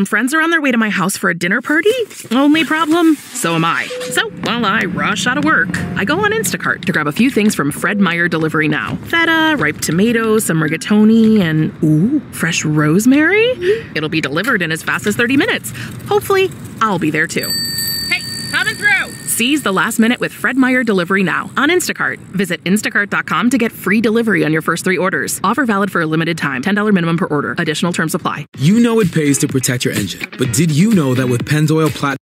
Some friends are on their way to my house for a dinner party. Only problem? So am I. So while I rush out of work, I go on Instacart to grab a few things from Fred Meyer Delivery Now feta, ripe tomatoes, some rigatoni, and ooh, fresh rosemary. It'll be delivered in as fast as 30 minutes. Hopefully, I'll be there too. Seize the last minute with Fred Meyer Delivery Now on Instacart. Visit instacart.com to get free delivery on your first three orders. Offer valid for a limited time. $10 minimum per order. Additional terms apply. You know it pays to protect your engine, but did you know that with Pennzoil Platinum